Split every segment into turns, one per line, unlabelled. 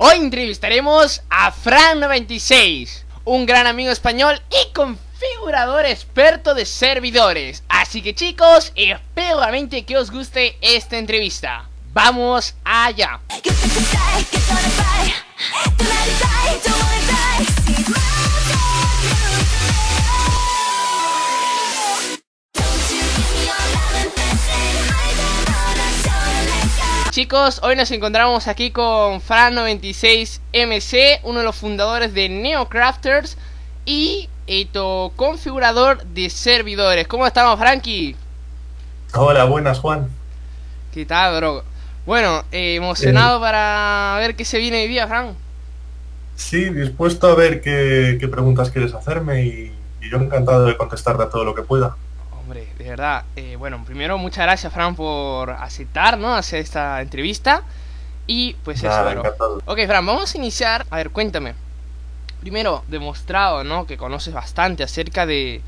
Hoy entrevistaremos a Fran96, un gran amigo español y configurador experto de servidores. Así que chicos, espero realmente que os guste esta entrevista. ¡Vamos allá! Chicos, hoy nos encontramos aquí con Fran96MC, uno de los fundadores de NeoCrafters y esto, configurador de servidores. ¿Cómo estamos, Frankie?
Hola, buenas, Juan.
¿Qué tal, bro? Bueno, eh, emocionado para ver qué se viene hoy día, Fran.
Sí, dispuesto a ver qué, preguntas quieres hacerme y, y yo encantado de contestarte a todo lo que pueda
de verdad. Eh, bueno, primero muchas gracias, Fran, por aceptar, ¿no? Hacer esta entrevista. Y pues eso, Ok, Fran, vamos a iniciar. A ver, cuéntame. Primero, demostrado, ¿no? Que conoces bastante acerca de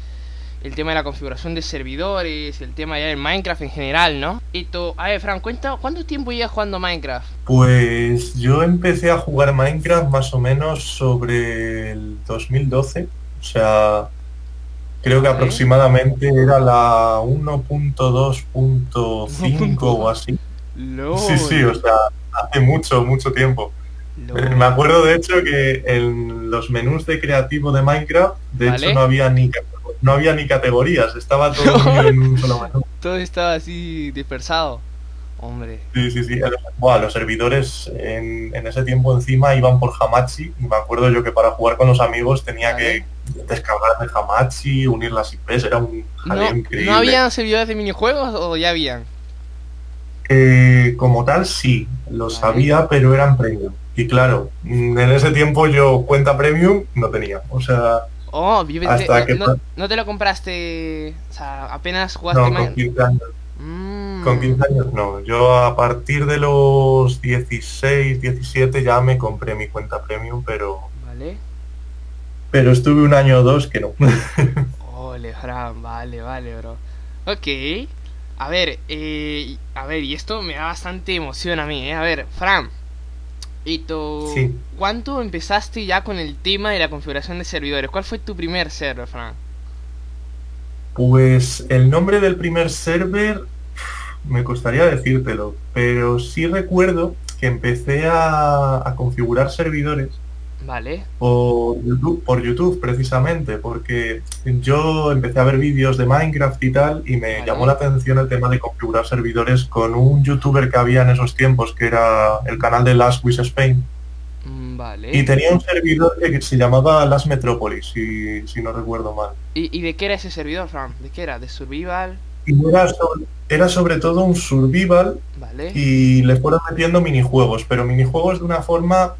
el tema de la configuración de servidores, el tema ya del Minecraft en general, ¿no? Y tú, a ver, Fran, cuenta, ¿cuánto tiempo llevas jugando Minecraft?
Pues yo empecé a jugar Minecraft más o menos sobre el 2012. O sea, Creo que aproximadamente era la 1.2.5 o así. Sí, sí, o sea, hace mucho, mucho tiempo. Me acuerdo de hecho que en los menús de creativo de Minecraft, de hecho no había ni no había ni categorías, estaba todo en un solo menú.
Todo estaba así dispersado. Hombre.
Sí, sí, sí. los servidores en, ese tiempo encima iban por Hamachi y me acuerdo yo que para jugar con los amigos tenía que descargar de Hamachi, unir las IPs, era un
jaleo increíble. ¿No había servidores de minijuegos o ya habían?
Eh, como tal sí, los había, pero eran premium. Y claro, en ese tiempo yo cuenta premium no tenía. O sea,
Oh, hasta que... no, te lo compraste, o sea, apenas jugaste
no, con 15 años. Mm. Con 15 años no. Yo a partir de los 16, 17 ya me compré mi cuenta premium, pero...
Vale.
Pero estuve un año o dos que no.
Ole, Fran, vale, vale, bro. Ok. A ver, eh, a ver, y esto me da bastante emoción a mí, ¿eh? A ver, Fran. ¿Y tú, cuánto empezaste ya con el tema de la configuración de servidores? ¿Cuál fue tu primer server, Fran?
Pues el nombre del primer server me costaría decírtelo, pero sí recuerdo que empecé a, configurar servidores
Vale.
Por YouTube, por YouTube, precisamente, porque yo empecé a ver vídeos de Minecraft y tal, y me llamó la atención el tema de configurar servidores con un youtuber que había en esos tiempos, que era el canal de Last Wish Spain. Y tenía un servidor que se llamaba Las Metropolis, si, si no recuerdo mal.
¿Y, de qué era ese servidor, Fran? ¿De qué era? ¿De survival?
era, sobre, todo un survival y le fueron metiendo minijuegos, pero minijuegos de una forma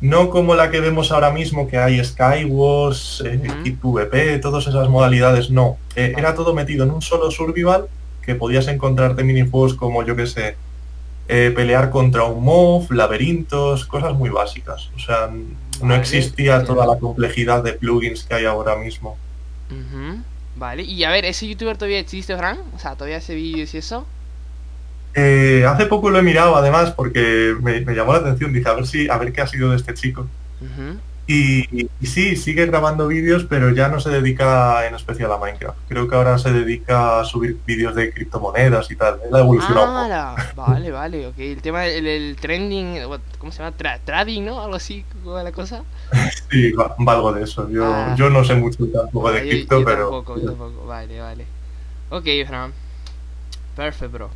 no como la que vemos ahora mismo, que hay Skywars, eh, PvP, todas esas modalidades, no. Eh, era todo metido en un solo survival que podías encontrarte minijuegos como, yo que sé, eh, pelear contra un mob, laberintos, cosas muy básicas. O sea, no existía toda la complejidad de plugins que hay ahora mismo.
Vale, y a ver, ¿ese youtuber todavía existe, Fran? O sea, ¿todavía hace vídeos y eso?
Eh, hace poco lo he mirado además porque me, llamó la atención, dije a ver si a ver qué ha sido de este chico. Y, sí, sigue grabando vídeos, pero ya no se dedica en especial a Minecraft. Creo que ahora se dedica a subir vídeos de criptomonedas y tal. Él ha evolucionado.
Ah, vale, vale, ok. El tema del trending, ¿cómo se llama? trading, ¿no? Algo así, ¿cómo la cosa?
sí, valgo de eso. Yo, ah. yo no sé mucho tampoco de cripto, pero...
Tampoco, yo tampoco. Vale, vale. Ok, Fran. Perfecto, bro.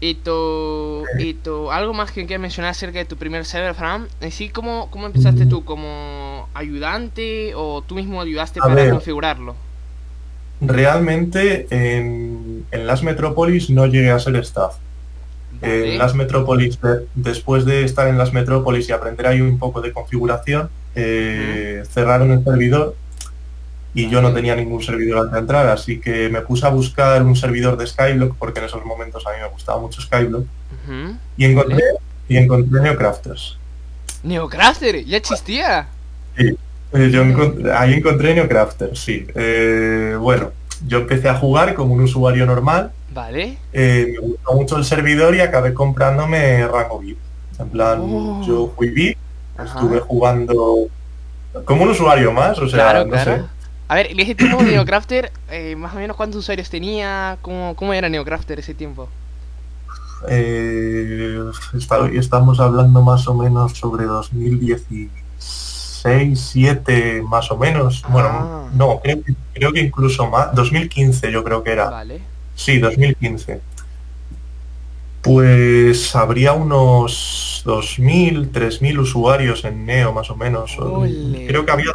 Y tú, y tú, algo más que quieras mencionar acerca de tu primer server, Fran. ¿Sí, cómo, ¿Cómo empezaste tú? ¿Como ayudante o tú mismo ayudaste para configurarlo?
Realmente en, las Metrópolis no llegué a ser staff. En las Metrópolis, después de estar en las Metrópolis y aprender ahí un poco de configuración, eh, cerraron el servidor y yo no tenía ningún servidor al entrar, así que me puse a buscar un servidor de Skyblock, porque en esos momentos a mí me gustaba mucho Skyblock, y encontré, y encontré Neocrafters.
¿Neocrafter? ¿Ya existía?
Sí, eh, yo ahí encontré Neocrafters, sí. Eh, bueno, yo empecé a jugar como un usuario normal.
Vale.
Eh, me gustó mucho el servidor y acabé comprándome rango VIP. En plan, oh. yo fui VIP, estuve jugando como un usuario más, o sea, no sé.
A ver, ese tiempo de Neocrafter, eh, más o menos cuántos usuarios tenía, ¿cómo, cómo era Neocrafter ese tiempo?
Eh, estamos hablando más o menos sobre 2016, 7 más o menos. Bueno, ah. no, creo, creo que incluso más. 2015 yo creo que era. Vale. Sí, 2015. Pues habría unos 2.000, 3.000 usuarios en Neo más o menos. Creo que había...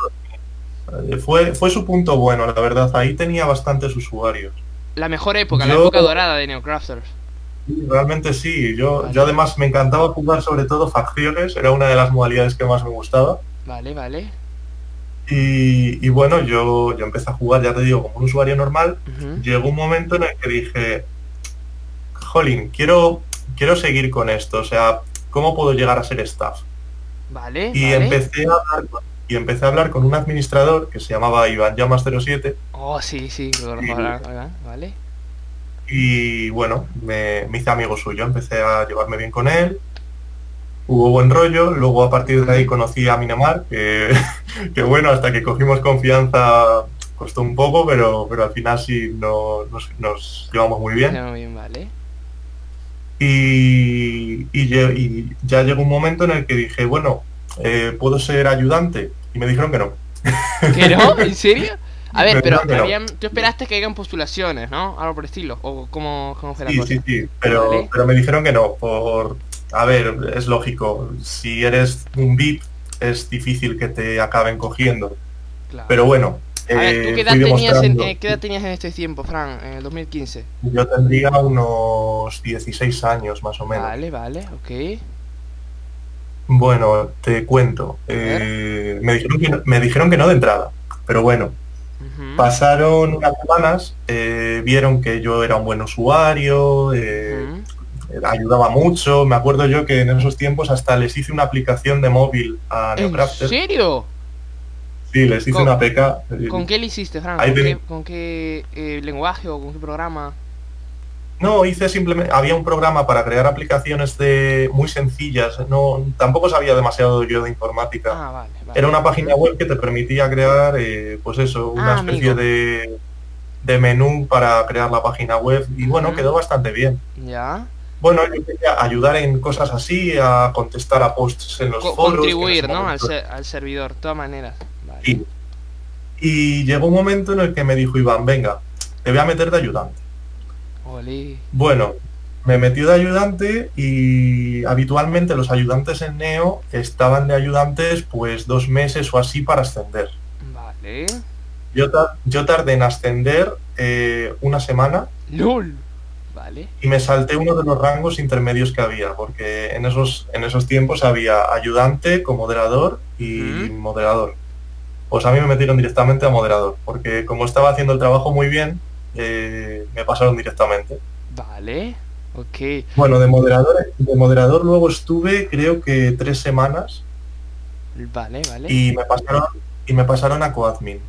Eh, fue, fue su punto bueno, la verdad. Ahí tenía bastantes usuarios.
La mejor época, la época dorada de Neocrafters.
realmente sí. Yo, yo además me encantaba jugar sobre todo facciones. Era una de las modalidades que más me gustaba.
Vale, vale.
Y, bueno, yo, yo empecé a jugar, ya te digo, como un usuario normal. Llegó un momento en el que dije, jolín, quiero, quiero seguir con esto, o sea, ¿cómo puedo llegar a ser staff?
Vale.
Y empecé a con, y empecé a hablar con un administrador que se llamaba Iván Llamas 07.
Oh, sí, sí, vale.
Y bueno, me, hice amigo suyo, empecé a llevarme bien con él, hubo buen rollo, luego a partir de ahí conocí a Minamar, que, que bueno, hasta que cogimos confianza costó un poco, pero, pero al final sí nos, nos llevamos muy bien.
bien vale.
Y, ya llegó un momento en el que dije, bueno, eh, ¿puedo ser ayudante? Y me dijeron que no.
¿Que no? ¿En serio? A ver, pero tú esperaste que hagan postulaciones, ¿no? Algo por estilo. ¿O cómo, cómo
fue la sí, Sí, sí, pero, pero me dijeron que no. Por, a ver, es lógico. Si eres un VIP, es difícil que te acaben cogiendo. Pero bueno,
a ver, ¿tú eh, qué edad, tenías en, eh, qué edad tenías en este tiempo, Fran, en el 2015?
Yo tendría unos 16 años más o menos.
Vale, vale, ok.
Bueno, te cuento. Eh, me, dijeron que no, me dijeron que no de entrada, pero bueno. Pasaron unas semanas, vieron que yo era un buen usuario, ayudaba mucho. Me acuerdo yo que en esos tiempos hasta les hice una aplicación de móvil a
Neocrafter. ¿En serio?
Sí, les hice una peca.
¿Con qué le hiciste, Fran? ¿Con, qué, eh, lenguaje o con qué programa?
No, hice simplemente, había un programa para crear aplicaciones de muy sencillas, no, tampoco sabía demasiado yo de informática. Ah, Era una página web que te permitía crear, eh, pues eso, una ah, especie de, de, menú para crear la página web y bueno, quedó bastante bien.
Ya.
Bueno, yo quería ayudar en cosas así, a contestar a posts en los foros.
Contribuir, ¿no? Al, al servidor, de todas maneras.
Y llegó un momento en el que me dijo Iván, venga, te voy a meter de ayudante. Bueno, me metió de ayudante y habitualmente los ayudantes en Neo estaban de ayudantes pues dos meses o así para ascender.
Vale.
Yo, yo tardé en ascender eh, una semana.
¡Lul! Vale.
Y me salté uno de los rangos intermedios que había, porque en esos, en esos tiempos había ayudante, comoderador y moderador pues a mí me metieron directamente a moderador, porque como estaba haciendo el trabajo muy bien, eh, me pasaron directamente.
Vale, ok.
Bueno, de moderador, de moderador luego estuve creo que tres semanas.
Vale, vale.
Y me pasaron, y me pasaron a coadmin.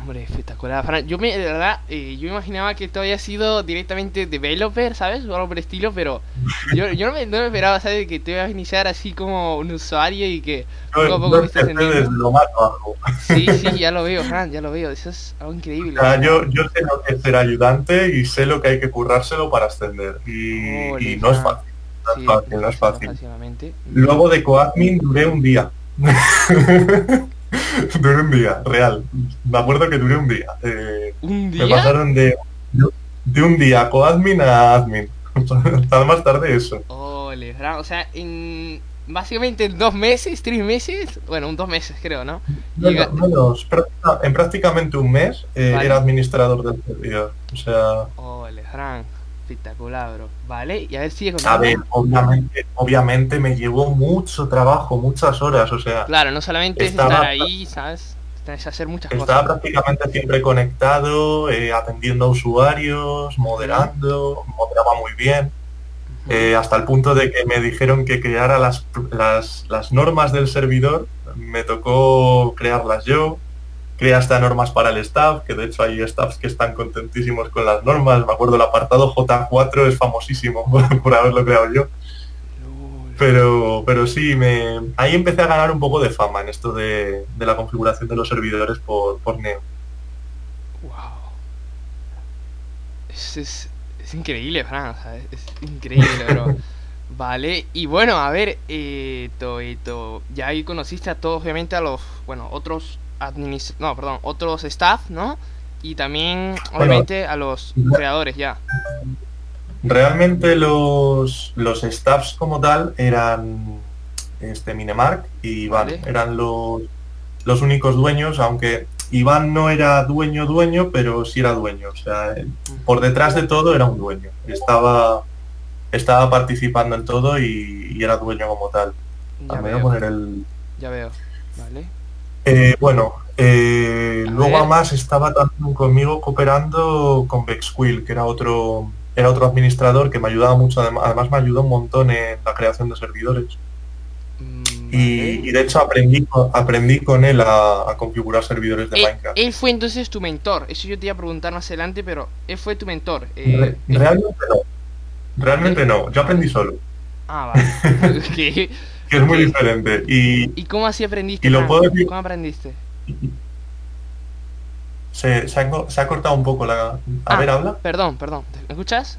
Hombre, espectacular. Yo me, de verdad, eh, yo imaginaba que tú habías sido directamente developer, ¿sabes? O algo por el estilo, pero yo, yo no, me, no me esperaba, ¿sabes? Que te ibas a iniciar así como un usuario y que
poco a poco viste lo.
Sí, sí, ya lo veo, Fran, ya lo veo. Eso es algo increíble.
yo, yo sé lo que es ser ayudante y sé lo que hay que currárselo para ascender. Y, no es fácil. No es fácil, no es fácil. Luego de coadmin duré un día. duré un día, real. Me acuerdo que duré un día. Eh,
¿Un día?
Me pasaron de, de un día coadmin a admin. Hasta más tarde eso.
Ole, o sea, en básicamente en dos meses, tres meses, bueno, un dos meses creo, ¿no?
en prácticamente un mes eh, era administrador del servidor. O sea.
Ole, Frank espectacular, bro. Vale, y a ver si
A ver, obviamente, obviamente me llevó mucho trabajo, muchas horas, o sea.
Claro, no solamente estar ahí, ¿sabes? Tienes que hacer muchas
cosas. Estaba prácticamente siempre conectado, eh, atendiendo a usuarios, moderando, moderaba muy bien. Eh, hasta el punto de que me dijeron que creara las, las, las normas del servidor, me tocó crearlas yo, crea hasta normas para el staff, que de hecho hay staffs que están contentísimos con las normas. Me acuerdo el apartado J4 es famosísimo por, haberlo creado yo. Pero, pero sí, me, ahí empecé a ganar un poco de fama en esto de, la configuración de los servidores por, por Neo.
Wow. Es, increíble, Fran. es, increíble, pero Vale, y bueno, a ver, eh, ya ahí conociste a todos, obviamente a los, bueno, otros administ no, perdón, otros staff, ¿no? Y también, obviamente, a los creadores ya.
Realmente los, los staffs como tal eran este Minemark y Iván, eran los, los únicos dueños, aunque Iván no era dueño dueño, pero sí era dueño, o sea, por detrás de todo era un dueño. Estaba estaba participando en todo y, era dueño como tal.
Ya veo. poner el... Ya veo, vale.
Eh, bueno, eh, luego además estaba también conmigo cooperando con Bexquill, que era otro era otro administrador que me ayudaba mucho, además me ayudó un montón en la creación de servidores. Mm, y, de hecho aprendí, aprendí con él a, configurar servidores de Minecraft.
Él fue entonces tu mentor, eso yo te iba a preguntar más adelante, pero él fue tu mentor.
Eh, realmente no. Realmente no, yo aprendí solo.
Ah, vale. que
es muy diferente. Y,
¿Y cómo así aprendiste?
Y lo puedo
¿Cómo aprendiste?
Se, se, ha, cortado un poco la... A ah, ver, habla.
Perdón, perdón. ¿Me escuchas?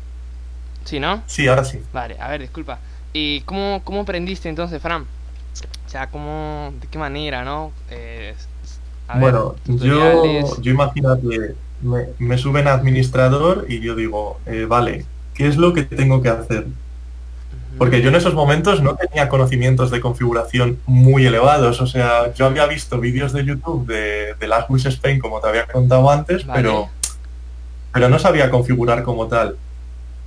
¿Sí, no?
Sí, ahora sí.
Vale, a ver, disculpa. ¿Y cómo, cómo aprendiste entonces, Fran? O sea, ¿cómo, ¿de qué manera, no? Eh,
bueno, yo, yo imagínate, me, me suben a administrador y yo digo, eh, vale, ¿qué es lo que tengo que hacer? Porque yo en esos momentos no tenía conocimientos de configuración muy elevados. O sea, yo había visto vídeos de YouTube de, de Last Wish Spain, como te había contado antes, pero, pero no sabía configurar como tal.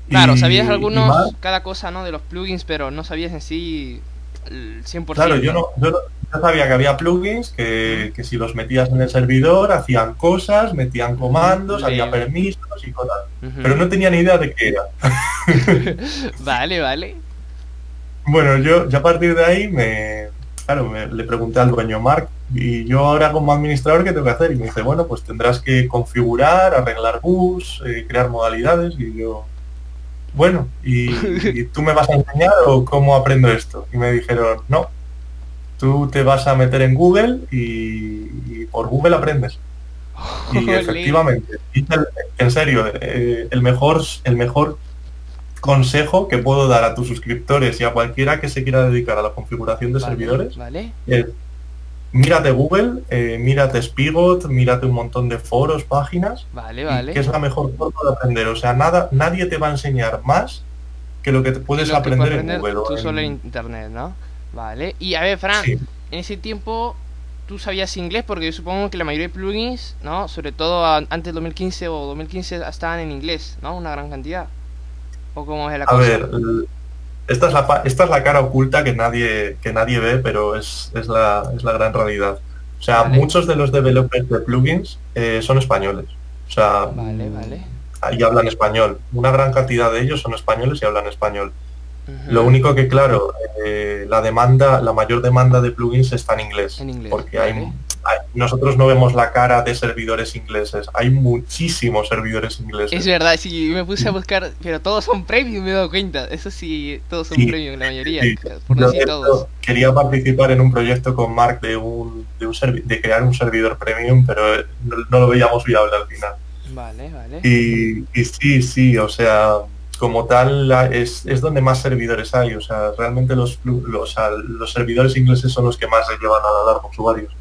Claro, sabías algunos, cada cosa, ¿no? De los plugins, pero no sabías en sí el 100%.
Claro, yo no, yo sabía que había plugins que, que, si los metías en el servidor hacían cosas, metían comandos, había permisos y cosas. Pero no tenía ni idea de qué era.
vale, vale.
Bueno, yo ya a partir de ahí me, claro, me, le pregunté al dueño Mark y yo ahora como administrador qué tengo que hacer y me dice, bueno, pues tendrás que configurar, arreglar bus, eh, crear modalidades y yo, bueno, ¿y, tú me vas a enseñar o cómo aprendo esto? Y me dijeron, no, tú te vas a meter en Google y, por Google aprendes. Y efectivamente, en serio, eh, el mejor, el mejor consejo que puedo dar a tus suscriptores y a cualquiera que se quiera dedicar a la configuración de servidores es mírate Google, eh, mírate Spigot, mírate un montón de foros, páginas,
vale, vale.
que es la mejor forma de aprender. O sea, nada, nadie te va a enseñar más que lo que te puedes aprender, en Google.
Tú solo en internet, ¿no? Vale. Y a ver, Fran, en ese tiempo tú sabías inglés porque yo supongo que la mayoría de plugins, ¿no? Sobre todo antes del 2015 o 2015 estaban en inglés, ¿no? Una gran cantidad. ¿O cómo es la
a ver, esta es, la, esta es la cara oculta que nadie, que nadie ve, pero es, es, la, es la gran realidad. O sea, muchos de los developers de plugins eh, son españoles. O sea,
vale, vale.
y hablan español. Una gran cantidad de ellos son españoles y hablan español. Lo único que, claro, eh, la demanda, la mayor demanda de plugins está en inglés. porque hay, nosotros no vemos la cara de servidores ingleses. Hay muchísimos servidores ingleses.
Es verdad, sí, me puse a buscar, pero todos son premium, me he dado cuenta. Eso sí, todos son premium, la mayoría. Por
todos. Quería participar en un proyecto con Mark de un, de, un de crear un servidor premium, pero no, lo veíamos viable al final.
Vale, vale.
Y, y sí, sí, o sea, como tal es, es, donde más servidores hay. O sea, realmente los, los, los servidores ingleses son los que más se llevan a la larga usuarios.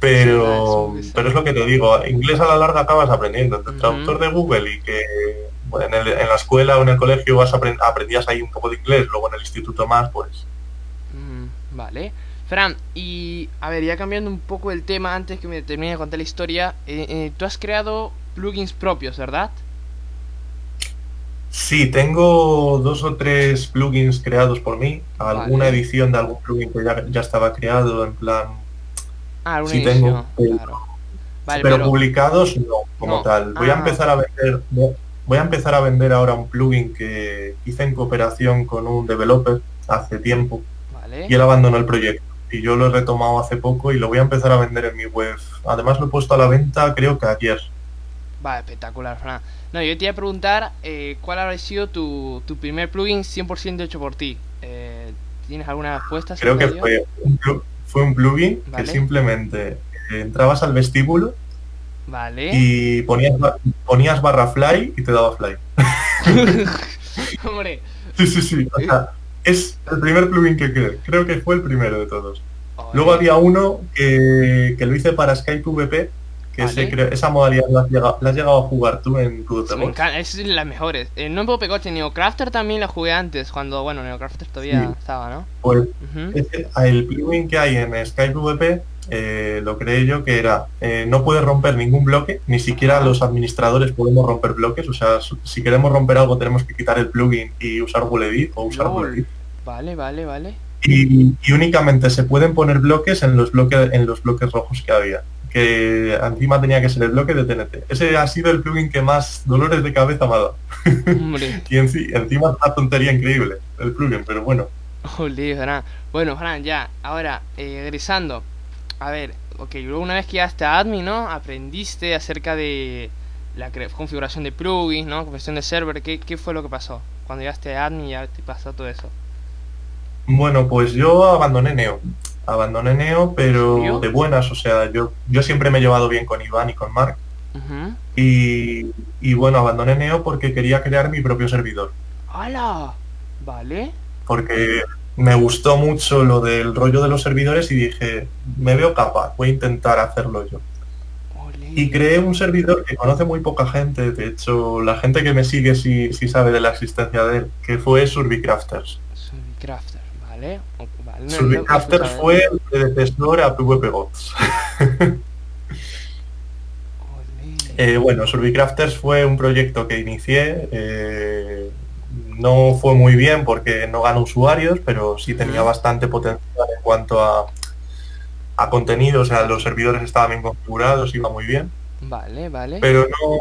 Pero, pero es lo que te digo, inglés a la larga acabas aprendiendo. El traductor de Google y que en, en, la escuela o en el colegio vas aprendías ahí un poco de inglés, luego en el instituto más, pues.
vale. Fran, y a ver, ya cambiando un poco el tema antes que me termine de contar la historia, eh, eh, tú has creado plugins propios, ¿verdad?
Sí, tengo dos o tres plugins creados por mí, alguna edición de algún plugin que ya, ya estaba creado, en plan...
Ah, sí tengo,
pero, publicados no, como tal. Voy a ah. empezar a vender... Voy a empezar a vender ahora un plugin que hice en cooperación con un developer hace tiempo y él abandonó el proyecto y yo lo he retomado hace poco y lo voy a empezar a vender en mi web. Además lo he puesto a la venta creo que ayer.
Va, espectacular, Fran. No, yo te iba a preguntar eh, cuál habrá sido tu, tu primer plugin 100% hecho por ti. Eh, ¿Tienes alguna respuesta?
Creo que fue un, fue un plugin que simplemente entrabas al vestíbulo
Vale.
y ponías, ponías barra fly y te daba fly.
Hombre.
Sí, sí, sí. O sea, es el primer plugin que creo. Creo que fue el primero de todos. Luego había uno que, que, lo hice para Skype VP, que esa modalidad la has, llegado, a jugar tú en
Me encanta, es de las mejores. Eh, no en PvP Coche, Neocrafter también la jugué antes, cuando, bueno, Neocrafter todavía estaba, ¿no?
Pues el plugin que hay en Skype VP eh, lo creé yo que era eh, no puedes romper ningún bloque, ni siquiera los administradores podemos romper bloques, o sea, si queremos romper algo tenemos que quitar el plugin y usar Edit o usar Edit.
Vale, vale, vale.
Y, únicamente se pueden poner bloques en los bloques en los bloques rojos que había que encima tenía que ser el bloque de TNT. Ese ha sido el plugin que más dolores de cabeza me ha dado. y encima es una tontería increíble el plugin, pero bueno.
Bueno, Fran, ya, ahora, eh, regresando. A ver, ok, luego una vez que ya a admin, ¿no? Aprendiste acerca de la configuración de plugins, ¿no? Configuración de server. ¿Qué, ¿Qué, fue lo que pasó? Cuando llegaste a admin ya te pasó todo eso.
Bueno, pues yo abandoné Neo abandoné Neo, pero de buenas, o sea, yo, yo siempre me he llevado bien con Iván y con Mark. y, bueno, abandoné Neo porque quería crear mi propio servidor.
¡Hala! ¿Vale?
Porque me gustó mucho lo del rollo de los servidores y dije, me veo capaz, voy a intentar hacerlo yo. Y creé un servidor que conoce muy poca gente, de hecho la gente que me sigue sí, sí sabe de la existencia de él, que fue Survicrafters.
Survicrafters, ¿vale?
Survicrafters fue el predecesor a PvP Gods. eh, bueno, Survicrafters fue un proyecto que inicié. Eh, no fue muy bien porque no ganó usuarios, pero sí tenía bastante potencial en cuanto a, a contenido. O sea, los servidores estaban bien configurados, iba muy bien.
Vale, vale.
Pero no,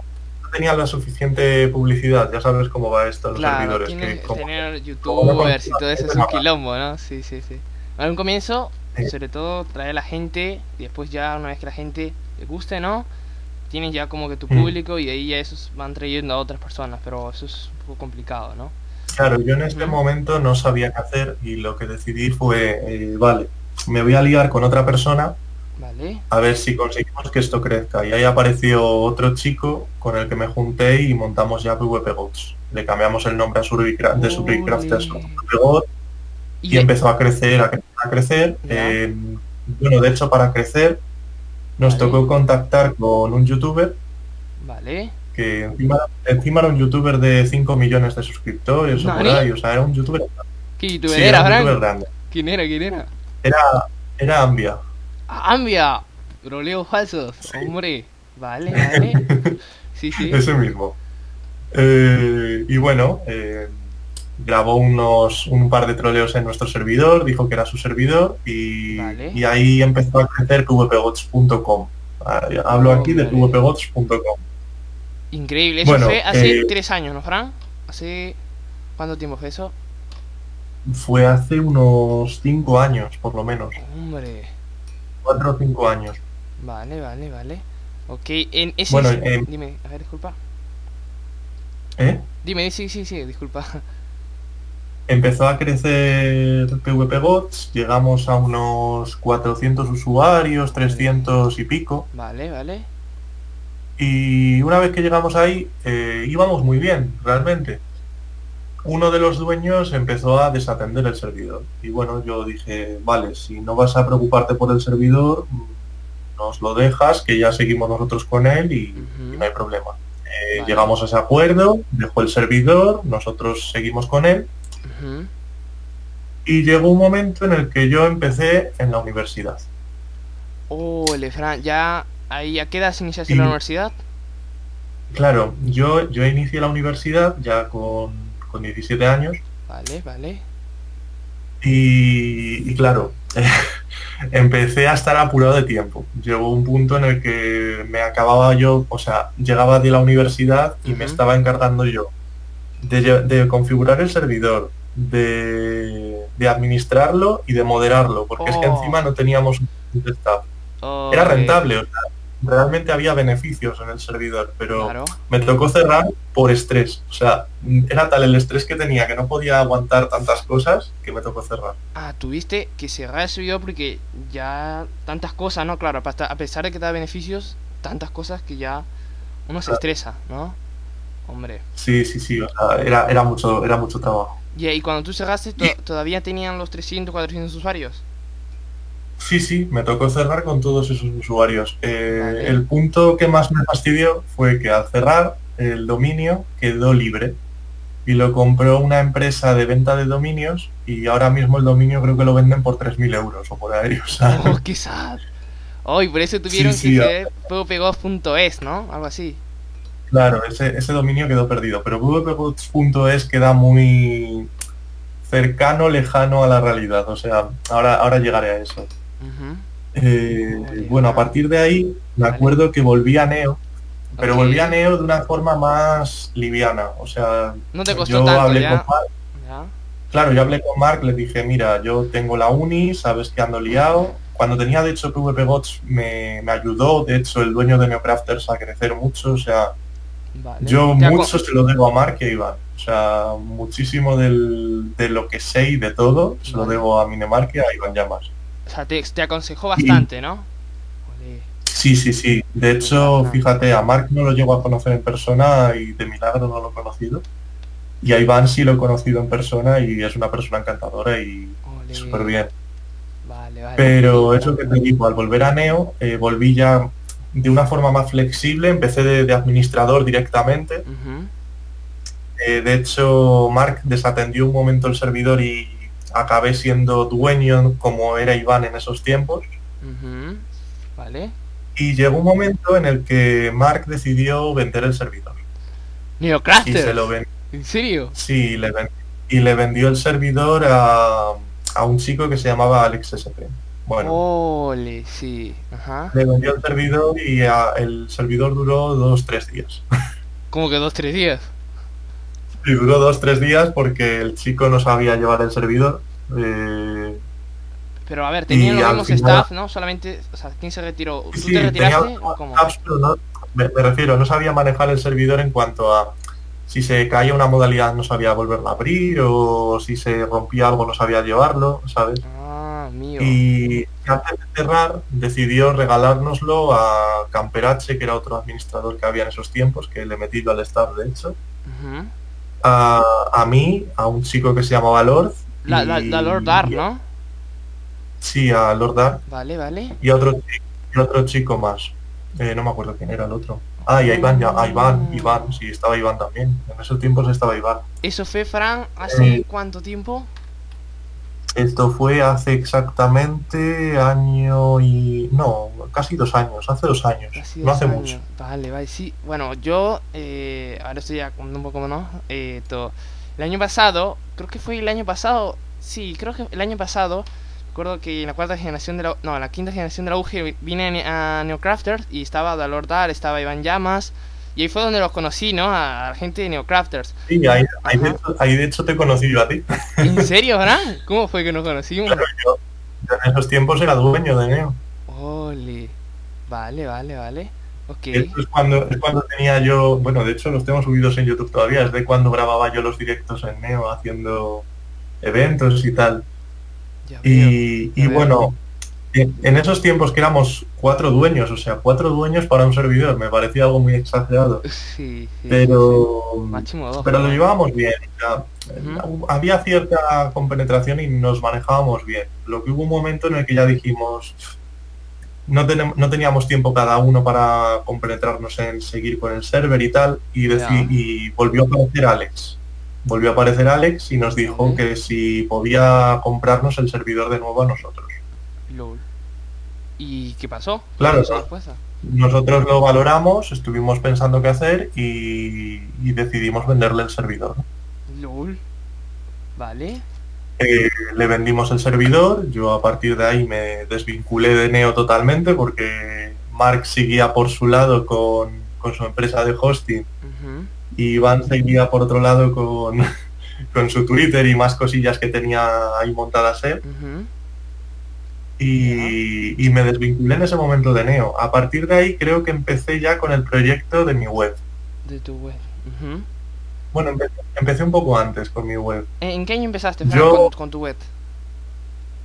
tenía la suficiente publicidad, ya sabes cómo va esto, los servidores.
que tener youtubers y todo eso es un quilombo, ¿no? Sí, sí, sí. En un comienzo, sobre todo, traer a la gente y después ya una vez que la gente le guste, ¿no? Tienes ya como que tu mm. público y de ahí ya esos van trayendo a otras personas, pero eso es un poco complicado, ¿no?
Claro, yo en este momento no sabía qué hacer y lo que decidí fue, eh, vale, me voy a liar con otra persona
vale.
a ver si conseguimos que esto crezca. Y ahí apareció otro chico con el que me junté y montamos ya PvP Gods. Le cambiamos el nombre a de Survicraft a y, empezó a crecer, a crecer, a crecer. Eh, bueno, de hecho, para crecer nos tocó contactar con un youtuber.
Vale.
Que encima, encima, era un youtuber de 5 millones de suscriptores o por ahí, o sea, era un youtuber.
¿Qué youtuber era, grande. ¿Quién era? ¿Quién era?
Era, era Ambia.
Ambia, broleos falsos, hombre. Vale, vale. sí, sí.
Ese mismo. Eh, y bueno, eh, grabó unos un par de troleos en nuestro servidor, dijo que era su servidor y, y ahí empezó a crecer pvpgots.com. Ah, hablo aquí de pvpgots.com.
Increíble, eso fue hace eh, tres años, ¿no, Fran? ¿Hace cuánto tiempo fue eso?
Fue hace unos cinco años, por lo menos.
Hombre.
Cuatro o cinco años.
Vale, vale, vale. Ok, en ese...
Bueno,
Dime, a ver, disculpa.
¿Eh?
Dime, sí, sí, sí, disculpa.
Empezó a crecer PvP Bots, llegamos a unos 400 usuarios, 300 y pico.
Vale, vale.
Y una vez que llegamos ahí, eh, íbamos muy bien, realmente. Uno de los dueños empezó a desatender el servidor. Y bueno, yo dije, vale, si no vas a preocuparte por el servidor, nos lo dejas, que ya seguimos nosotros con él y, no hay problema. Eh, llegamos a ese acuerdo, dejó el servidor, nosotros seguimos con él y llegó un momento en el que yo empecé en la universidad.
Oh, Fran, ya ahí a qué edad iniciaste la universidad?
Claro, yo, yo inicié la universidad ya con, con 17 años.
Vale, vale.
Y, claro, empecé a estar apurado de tiempo. Llegó un punto en el que me acababa yo, o sea, llegaba de la universidad y me estaba encargando yo de, de, configurar el servidor, de, administrarlo y de moderarlo, porque es que oh. encima no teníamos un staff. Era rentable, realmente había beneficios en el servidor, pero me tocó cerrar por estrés. O sea, era tal el estrés que tenía que no podía aguantar tantas cosas que me tocó cerrar.
Ah, tuviste que cerrar el servidor porque ya tantas cosas, ¿no? Claro, a pesar de que da beneficios, tantas cosas que ya uno se estresa, ¿no? Hombre.
Sí, sí, sí, o sea, era, era, mucho, era mucho trabajo.
y cuando tú cerraste, ¿todavía tenían los 300, 400 usuarios?
Sí, sí, me tocó cerrar con todos esos usuarios. Eh, el punto que más me fastidió fue que al cerrar el dominio quedó libre y lo compró una empresa de venta de dominios y ahora mismo el dominio creo que lo venden por 3.000 euros o por ahí. O sea...
Oh, sad. Oh, por eso tuvieron que ser pvpgods.es, ¿no? Algo así.
Claro, ese, ese dominio quedó perdido, pero pvpgods.es queda muy cercano, lejano a la realidad. O sea, ahora, ahora llegaré a eso. Eh, bueno, a partir de ahí me acuerdo que volví a Neo, pero volví a Neo de una forma más liviana. O sea,
no te costó yo hablé con
Mark. Claro, yo hablé con Mark, le dije, mira, yo tengo la uni, sabes que ando liado. Cuando tenía de hecho PvP Bots me, me ayudó, de hecho el dueño de Neocrafters a crecer mucho, o sea, yo mucho se lo debo a Mark y a Iván. O sea, muchísimo del, de lo que sé y de todo se lo debo a Minemark y a Iván Llamas.
O sea, te, aconsejó bastante, ¿no?
Sí, sí, sí. De hecho, fíjate, a Mark no lo llego a conocer en persona y de milagro no lo he conocido. Y a Iván sí lo he conocido en persona y es una persona encantadora y súper bien. Vale, vale. Pero eso que te digo, al volver a Neo, eh, volví ya de una forma más flexible, empecé de, administrador directamente. Eh, de hecho, Mark desatendió un momento el servidor y acabé siendo dueño como era Iván en esos tiempos.
Vale.
Y llegó un momento en el que Mark decidió vender el servidor.
Neocraster. Y se lo ¿En serio?
Sí, le y le vendió el servidor a, a, un chico que se llamaba Alex SP. Bueno.
Ole, sí. Ajá.
Le vendió el servidor y el servidor duró dos, tres días.
¿Cómo que dos, tres días?
Y duró dos, tres días porque el chico no sabía llevar el servidor. Eh,
pero a ver, tenían los mismos staff, ¿no? Solamente, o sea, ¿quién se retiró? ¿Tú te retiraste
me, refiero, no sabía manejar el servidor en cuanto a si se caía una modalidad no sabía volverla a abrir o si se rompía algo no sabía llevarlo, ¿sabes?
Ah, mío.
Y antes de cerrar decidió regalárnoslo a Camperache, que era otro administrador que había en esos tiempos, que le he metido al staff de hecho a, mí, a un chico que se llamaba Lord.
La, Lord Dar, ¿no?
Sí, a Lord Dar.
Vale, vale.
Y otro, y otro chico más. Eh, no me acuerdo quién era el otro. Ah, y a Iván, ya, a Iván, ah. Iván, sí, estaba Iván también. En esos tiempos estaba Iván.
¿Eso fue, Fran, hace eh, cuánto tiempo?
Esto fue hace exactamente año y... No, casi dos años, hace dos años, no hace mucho.
Vale, vale, sí. Bueno, yo eh, ahora estoy ya un poco no. Eh, todo. El año pasado, creo que fue el año pasado, sí, creo que el año pasado, recuerdo que en la cuarta generación de la... No, en la quinta generación de la UG vine a Neocrafters y estaba Dalor Dar, estaba Iván Llamas, y ahí fue donde los conocí, ¿no? A la gente de Neocrafters.
Sí, ahí, de, hecho, te conocí yo a ti.
¿En serio, Fran? ¿Cómo fue que nos conocimos?
Claro, yo, en esos tiempos era dueño de Neo.
Ole. Vale, vale, vale. Ok.
Esto es cuando, es cuando tenía yo, bueno, de hecho los tengo subidos en YouTube todavía, es de cuando grababa yo los directos en Neo haciendo eventos y tal. y, y bueno, en esos tiempos que éramos cuatro dueños, o sea, cuatro dueños para un servidor, me parecía algo muy exagerado.
Sí, sí,
pero, pero lo llevábamos bien. Había cierta compenetración y nos manejábamos bien. Lo que hubo un momento en el que ya dijimos, no, tenemos, no teníamos tiempo cada uno para compenetrarnos en seguir con el server y tal, y, y volvió a aparecer Alex. Volvió a aparecer Alex y nos dijo que si podía comprarnos el servidor de nuevo a nosotros.
¿Y qué pasó?
Claro, nosotros lo valoramos, estuvimos pensando qué hacer y, decidimos venderle el servidor.
LOL. Vale.
Eh, le vendimos el servidor, yo a partir de ahí me desvinculé de Neo totalmente porque Mark seguía por su lado con, su empresa de hosting y Iván seguía por otro lado con, con su Twitter y más cosillas que tenía ahí montadas él y, me desvinculé en ese momento de Neo. A partir de ahí creo que empecé ya con el proyecto de mi web.
De tu web.
Bueno, empecé, un poco antes con mi web.
¿En qué año empezaste yo, con, tu web?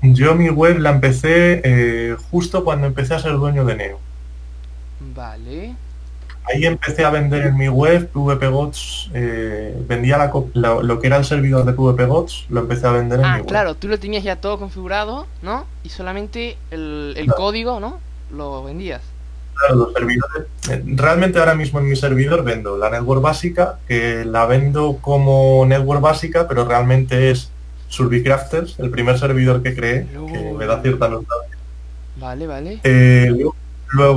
Yo mi web la empecé eh, justo cuando empecé a ser dueño de Neo.
Vale.
Ahí empecé a vender en mi web PvPGots, eh, vendía la, lo que era el servidor de PvPGots, lo empecé a vender en
ah,
mi web.
claro, tú lo tenías ya todo configurado, ¿no? Y solamente el, código, ¿no? Lo vendías.
Claro, los servidores. Eh, realmente ahora mismo en mi servidor vendo la network básica, que la vendo como network básica, pero realmente es Survicrafters, el primer servidor que creé, que me da cierta nostalgia.
Vale, vale.
Eh, Luego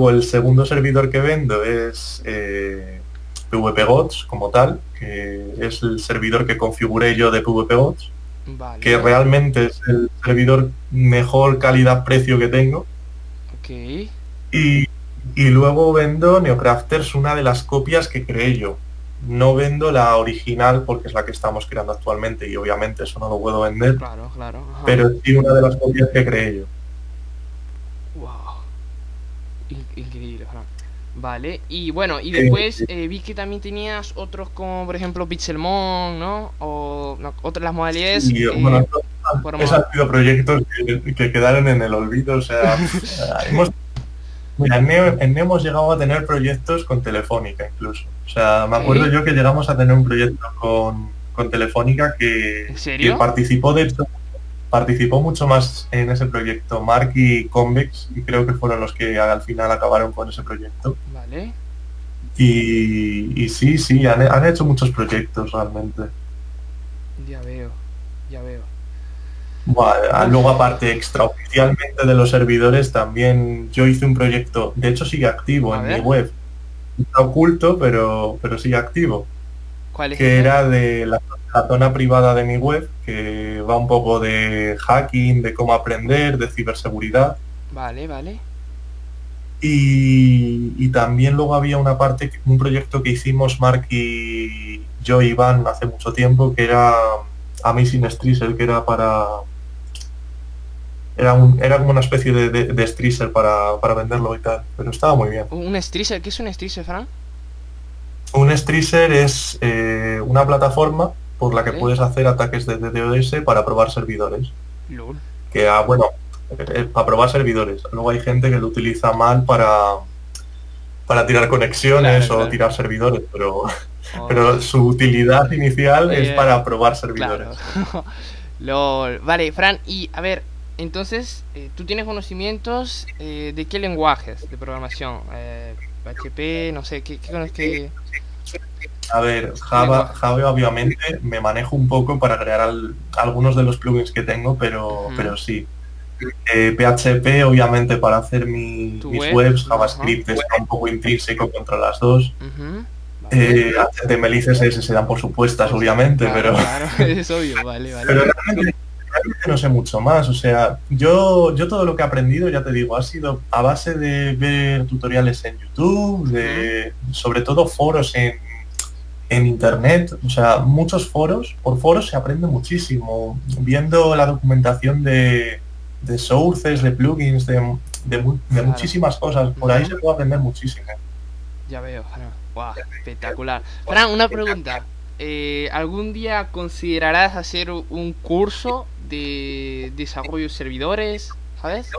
el segundo servidor que vendo es eh, PvPGods como tal, que es el servidor que configuré yo de PvPGods, que realmente es el servidor mejor calidad-precio que tengo.
Okay.
Y, y, luego vendo Neocrafters, una de las copias que creé yo. No vendo la original porque es la que estamos creando actualmente y obviamente eso no lo puedo vender.
Claro, claro.
Pero sí una de las copias que creé yo.
Increíble, Vale, y bueno, y después eh, vi que también tenías otros como por ejemplo Pixelmon, ¿no? O otras las modalidades.
Bueno, esos han sido proyectos que, quedaron en el olvido, o sea, hemos, mira, en Neo, hemos llegado a tener proyectos con Telefónica incluso. O sea, me acuerdo yo que llegamos a tener un proyecto con, con Telefónica que, que participó de hecho participó mucho más en ese proyecto Mark y Convex y creo que fueron los que al final acabaron con ese proyecto.
Vale.
Y, sí, sí, han, hecho muchos proyectos realmente.
Ya veo, ya veo.
luego aparte, extraoficialmente de los servidores, también yo hice un proyecto, de hecho sigue activo en mi web. Está oculto, pero, pero sigue activo.
¿Cuál es?
Que era de la la zona privada de mi web, que va un poco de hacking, de cómo aprender, de ciberseguridad.
Vale, vale.
Y, también luego había una parte, un proyecto que hicimos Mark y yo y Iván hace mucho tiempo, que era Amazing Streaser, que era para... Era, un, era como una especie de, de, para, para, venderlo y tal, pero estaba muy bien.
¿Un Streaser? ¿Qué es un Streaser, Fran?
Un Streaser es eh, una plataforma por la que puedes hacer ataques de DDoS para probar servidores. Que, ah, bueno, eh, para probar servidores. Luego hay gente que lo utiliza mal para para tirar conexiones o tirar servidores, pero, oh. pero su utilidad inicial es para probar servidores.
Vale, Fran, y a ver, entonces, eh, ¿tú tienes conocimientos eh, de qué lenguajes de programación? PHP, no sé, ¿qué, qué, qué,
a ver, Java, Java obviamente me manejo un poco para crear algunos de los plugins que tengo, pero, pero sí. PHP eh, obviamente para hacer mis webs, JavaScript está un poco intrínseco contra las dos. HTML y CSS se dan por supuestas, obviamente, pero...
es obvio, vale, vale.
Pero realmente, no sé mucho más, o sea, yo, yo todo lo que he aprendido, ya te digo, ha sido a base de ver tutoriales en YouTube, de sobre todo foros en en internet, o sea, muchos foros, por foros se aprende muchísimo, viendo la documentación de, de sources, de plugins, de, muchísimas cosas, por ahí se puede aprender muchísimo.
Ya veo, wow, espectacular. Fran, una pregunta, eh, ¿algún día considerarás hacer un curso de desarrollo de servidores, sabes?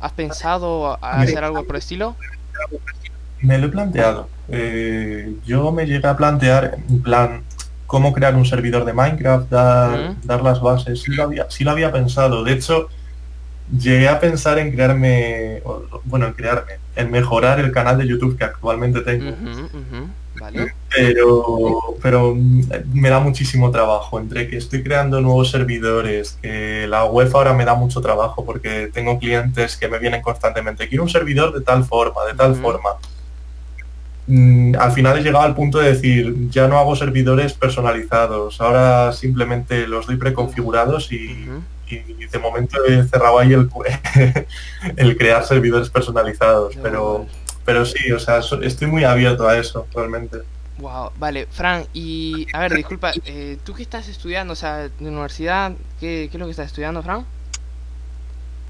¿Has pensado hacer algo por el estilo?
Me lo he planteado. Eh, yo me llegué a plantear en plan cómo crear un servidor de Minecraft, dar, dar las bases. Sí lo, había, sí lo había pensado. De hecho, llegué a pensar en crearme, bueno, en crearme, en mejorar el canal de YouTube que actualmente tengo. Pero, pero me da muchísimo trabajo entre que estoy creando nuevos servidores, que la web ahora me da mucho trabajo porque tengo clientes que me vienen constantemente. Quiero un servidor de tal forma, de tal forma. Mm, al final he llegado al punto de decir, ya no hago servidores personalizados, ahora simplemente los doy preconfigurados y, de momento he cerrado ahí el, el crear servidores personalizados, pero, pero sí, o sea, estoy muy abierto a eso realmente.
Wow, vale, Fran, y a ver, disculpa, eh, ¿tú qué estás estudiando? O sea, de universidad, ¿qué, ¿qué, es lo que estás estudiando, Fran?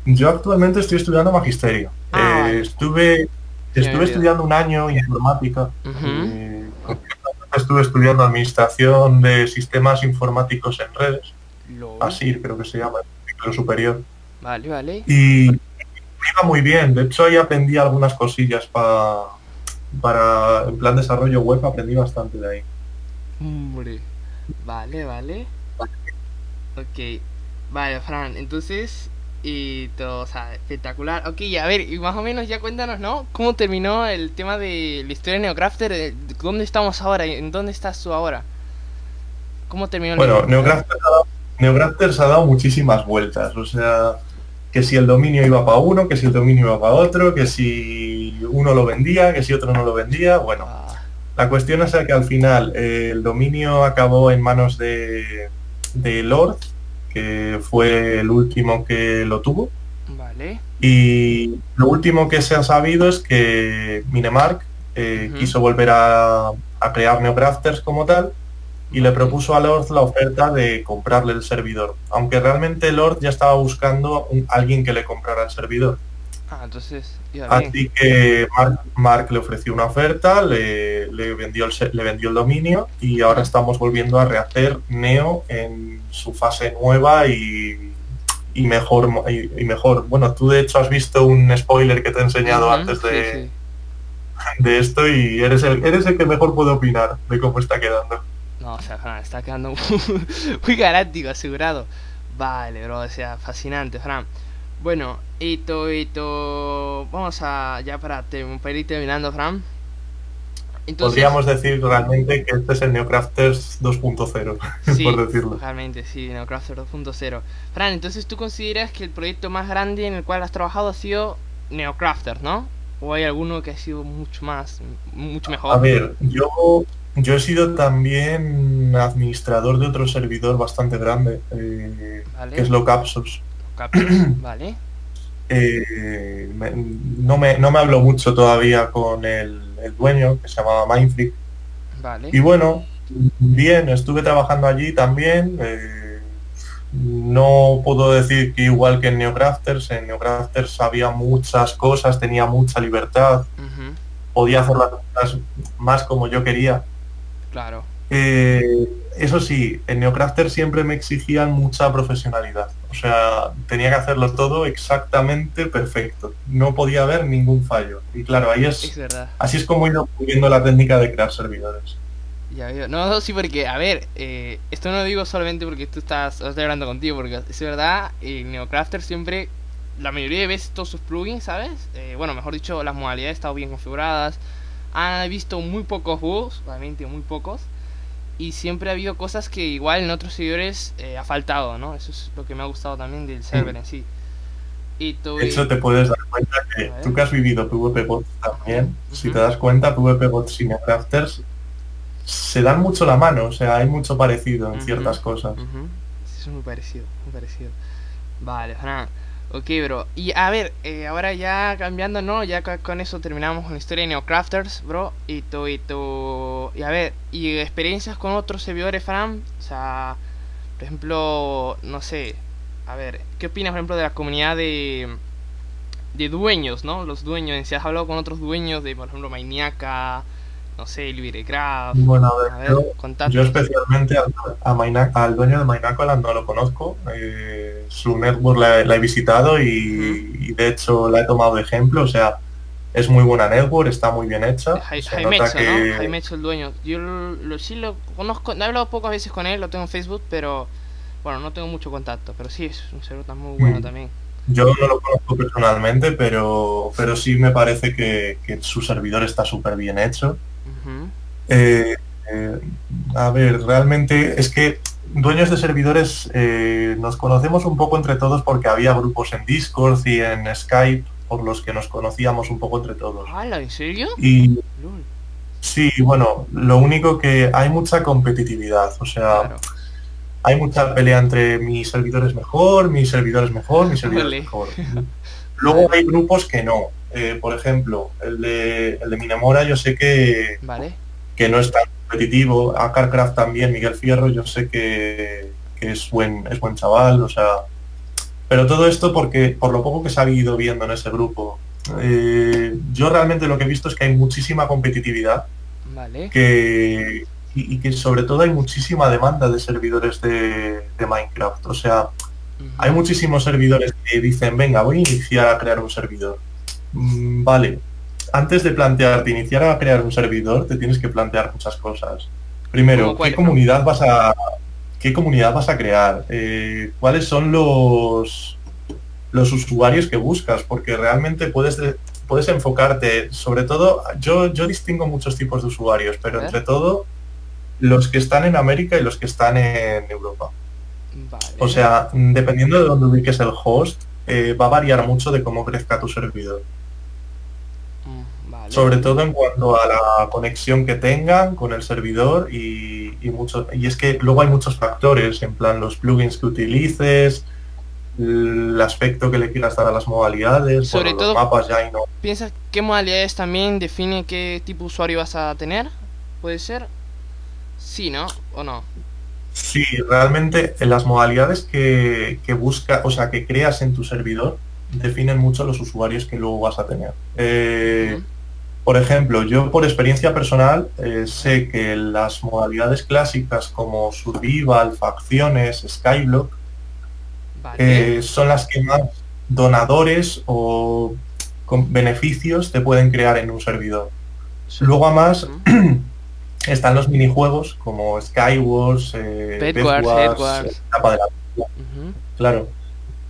Yo actualmente estoy estudiando magisterio. Ah, eh, estuve estuve estudiando un año informática. Eh, estuve estudiando administración de sistemas informáticos en redes. Así creo que se llama, ciclo superior.
Vale, vale.
Y iba muy bien. De hecho, ahí aprendí algunas cosillas para para en plan desarrollo web aprendí bastante de ahí.
Hombre. Vale, vale. Ok. Vale, Fran, entonces y todo, o sea, espectacular. Ok, a ver, y más o menos ya cuéntanos, ¿no? ¿Cómo terminó el tema de la historia de Neocrafter? ¿Dónde estamos ahora? ¿En dónde estás tú ahora? ¿Cómo terminó
Bueno, Neocrafter, Neocrafter se ha dado muchísimas vueltas, o sea, que si el dominio iba para uno, que si el dominio iba para otro, que si uno lo vendía, que si otro no lo vendía, bueno. Ah. La cuestión es que al final eh, el dominio acabó en manos de, de Lord, que fue el último que lo tuvo.
Vale.
Y lo último que se ha sabido es que Minemark eh, quiso volver a, crear Neocrafters como tal y le propuso a Lord la oferta de comprarle el servidor, aunque realmente Lord ya estaba buscando un, alguien que le comprara el servidor.
Ah, entonces.
Así que Mark, le ofreció una oferta, le, vendió el, le vendió el dominio y ahora estamos volviendo a rehacer Neo en su fase nueva y, mejor y, mejor. Bueno, tú de hecho has visto un spoiler que te he enseñado antes de, de esto y eres el, eres el que mejor puede opinar de cómo está quedando.
No, o sea, está quedando muy galáctico, asegurado. Vale, bro, o sea, fascinante, Fran. Bueno, esto, esto... Vamos a... Ya para, para ir terminando, Fran.
Podríamos decir realmente que este es el Neocrafters 2.0, por decirlo.
Realmente, sí, Neocrafters 2.0. Fran, entonces tú consideras que el proyecto más grande en el cual has trabajado ha sido Neocrafters, ¿no? ¿O hay alguno que ha sido mucho más, mucho mejor?
A ver, yo, yo he sido también administrador de otro servidor bastante grande, eh, que es Locapsos.
vale.
Eh, no, me, no me hablo mucho todavía con el, dueño, que se llamaba Mindfreak.
Vale.
Y bueno, bien, estuve trabajando allí también. Eh, no puedo decir que igual que en Neocrafters, en Neocrafters había muchas cosas, tenía mucha libertad, podía hacer las cosas más como yo quería.
Claro.
Eh, eso sí, en Neocrafter siempre me exigían mucha profesionalidad. O sea, tenía que hacerlo todo exactamente perfecto. No podía haber ningún fallo. Y claro, ahí es, así es como he ido viendo la técnica de crear servidores.
Ya veo. No, sí, porque, a ver, eh, esto no lo digo solamente porque tú estás, estoy hablando contigo, porque es verdad, en Neocrafter siempre, la mayoría de veces todos sus plugins, ¿sabes? Eh, bueno, mejor dicho, las modalidades están bien configuradas. Han visto muy pocos bugs, obviamente muy pocos y siempre ha habido cosas que igual en otros servidores eh, ha faltado, ¿no? Eso es lo que me ha gustado también del server en sí.
Y de hecho te puedes dar cuenta que tú que has vivido PvP Bots también, si te das cuenta PvP Bots y Minecrafters se dan mucho la mano, o sea, hay mucho parecido en ciertas cosas.
es muy parecido, muy parecido. Vale, nada. Ok, bro. Y a ver, eh, ahora ya cambiando, ¿no? Ya con eso terminamos con la historia de Neocrafters, bro. Y tú, y tú... Y a ver, ¿y experiencias con otros servidores, Fran? O sea, por ejemplo, no sé. A ver, ¿qué opinas, por ejemplo, de la comunidad de... De dueños, ¿no? Los dueños, si has hablado con otros dueños de, por ejemplo, Mainiaca no sé, LibreCraft.
Bueno, a ver, yo, especialmente al, al, dueño de Minacoland no lo conozco. Eh, su network la, he visitado y, de hecho la he tomado de ejemplo. O sea, es muy buena network, está muy bien hecha.
Jaime que... ¿no? Jaime el dueño. Yo lo, sí lo conozco, he hablado pocas veces con él, lo tengo en Facebook, pero bueno, no tengo mucho contacto. Pero sí, es un servidor muy bueno mm. también.
Yo no lo conozco personalmente, pero, pero sí me parece que, que su servidor está súper bien hecho eh, eh, a ver, realmente es que dueños de servidores eh, nos conocemos un poco entre todos porque había grupos en Discord y en Skype por los que nos conocíamos un poco entre todos.
¿En serio?
Y sí, bueno, lo único que hay mucha competitividad, o sea, hay mucha pelea entre mis servidores mejor, mis servidores mejor, mis servidores mejor. Luego hay grupos que no. por ejemplo, el de, el de Minamora yo sé que,
vale
que no es tan competitivo. A Carcraft también, Miguel Fierro, yo sé que, es buen es buen chaval, o sea, Pero todo esto porque, por lo poco que se ha ido viendo en ese grupo, eh, yo realmente lo que he visto es que hay muchísima competitividad.
Vale.
Que, y, que sobre todo hay muchísima demanda de servidores de, Minecraft. O sea, hay muchísimos servidores que dicen, venga, voy a iniciar a crear un servidor. Mm, vale, antes de plantearte iniciar a crear un servidor, te tienes que plantear muchas cosas. Primero, ¿qué comunidad vas a qué comunidad vas a crear? Eh, ¿Cuáles son los los usuarios que buscas? Porque realmente puedes puedes enfocarte, sobre todo, yo, yo distingo muchos tipos de usuarios, pero entre todo los que están en América y los que están en Europa. O sea, dependiendo de dónde ubiques el host, eh, va a variar mucho de cómo crezca tu servidor. Sobre todo en cuanto a la conexión que tengan con el servidor y, mucho, y es que luego hay muchos factores, en plan los plugins que utilices, el aspecto que le quieras dar a las modalidades,
sobre todo
mapas ya y no.
¿Piensas qué modalidades también define qué tipo de usuario vas a tener? ¿Puede ser? Sí, ¿no? ¿O no?
Sí, realmente en las modalidades que, que busca, o sea, que creas en tu servidor, definen mucho los usuarios que luego vas a tener. Eh, por ejemplo, yo por experiencia personal eh, sé que las modalidades clásicas como Survival, Facciones, Skyblock, eh, son las que más donadores o con beneficios te pueden crear en un servidor. Luego a más están los minijuegos como Skywars, eh,
Bedwars,
Claro,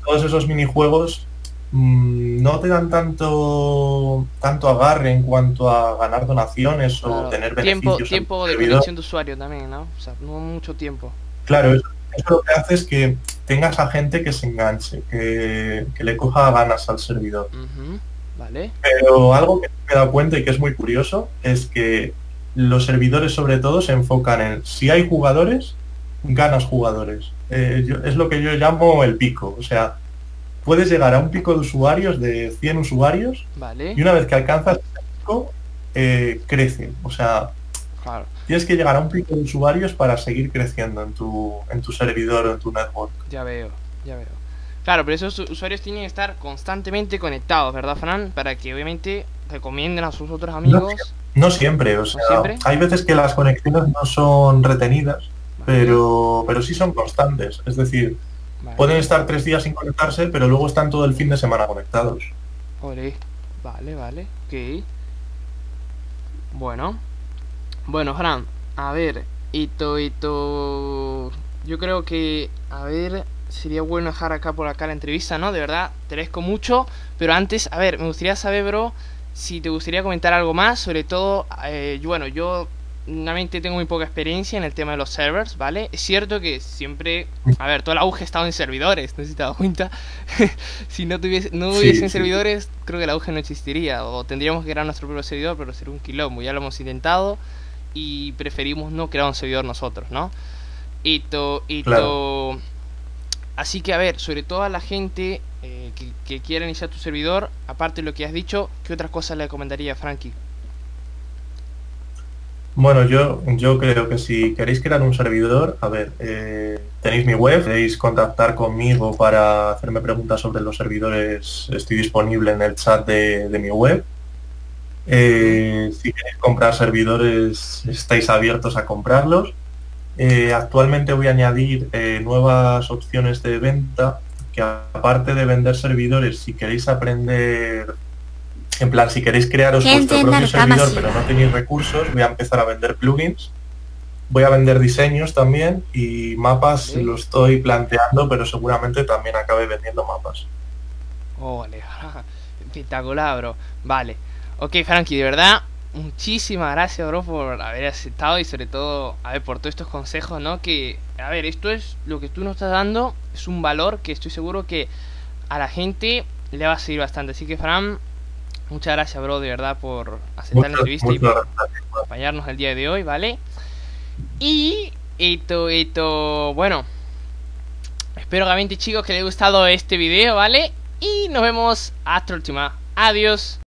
todos esos minijuegos Mm, no te dan tanto tanto agarre en cuanto a ganar donaciones o tener
beneficios. Tiempo, tiempo de conexión de usuario también, ¿no? O sea, no mucho tiempo.
Claro, eso, lo que hace es que tengas a gente que se enganche, que, le coja ganas al servidor.
Vale.
Pero algo que me he dado cuenta y que es muy curioso es que los servidores sobre todo se enfocan en si hay jugadores, ganas jugadores. Eh, es lo que yo llamo el pico. O sea, puedes llegar a un pico de usuarios de 100 usuarios y una vez que alcanzas ese pico, eh, crece. O sea, tienes que llegar a un pico de usuarios para seguir creciendo en tu, en tu servidor o en tu network.
Ya veo, ya veo. Claro, pero esos usuarios tienen que estar constantemente conectados, ¿verdad, Fran? Para que obviamente recomienden a sus otros amigos.
No, siempre, o sea, hay veces que las conexiones no son retenidas, pero, pero sí son constantes. Es decir, Pueden estar tres días sin conectarse, pero luego están todo el fin de semana conectados.
Vale, vale, ok. Bueno. Bueno, Fran, a ver, Ito, Ito... Yo creo que, a ver, sería bueno dejar acá por acá la entrevista, ¿no? De verdad, te agradezco mucho. Pero antes, a ver, me gustaría saber, bro, si te gustaría comentar algo más. Sobre todo, eh, bueno, yo Realmente tengo muy poca experiencia en el tema de los servers, ¿vale? Es cierto que siempre, a ver, todo el auge ha estado en servidores, no sé si te das cuenta. si no tuviese, no hubiesen servidores, creo que el auge no existiría. O tendríamos que crear nuestro propio servidor, pero sería un quilombo. Ya lo hemos intentado y preferimos no crear un servidor nosotros, ¿no? Y to, y Así que a ver, sobre todo a la gente eh, que, que quiera iniciar tu servidor, aparte de lo que has dicho, ¿qué otras cosas le recomendaría Frankie?
Bueno, yo, yo creo que si queréis crear un servidor, a ver, eh, tenéis mi web, podéis contactar conmigo para hacerme preguntas sobre los servidores, estoy disponible en el chat de, mi web. Eh, si queréis comprar servidores, estáis abiertos a comprarlos. Eh, actualmente voy a añadir nuevas opciones de venta, que aparte de vender servidores, si queréis aprender en plan, si queréis crearos vuestro propio servidor pero no tenéis recursos, voy a empezar a vender plugins. Voy a vender diseños también y mapas lo estoy planteando, pero seguramente también acabe vendiendo mapas.
Oh, vale. Espectacular, bro. Vale. Ok, Frankie, de verdad, muchísimas gracias, bro, por haber aceptado y sobre todo, a ver, por todos estos consejos, ¿no? Que, a ver, esto es lo que tú nos estás dando, es un valor que estoy seguro que a la gente le va a seguir bastante. Así que, Fran, Muchas gracias, bro, de verdad, por aceptar la entrevista y por acompañarnos el día de hoy, ¿vale? Y esto, esto, bueno, espero realmente chicos que les haya gustado este video, ¿vale? Y nos vemos hasta la última. Adiós.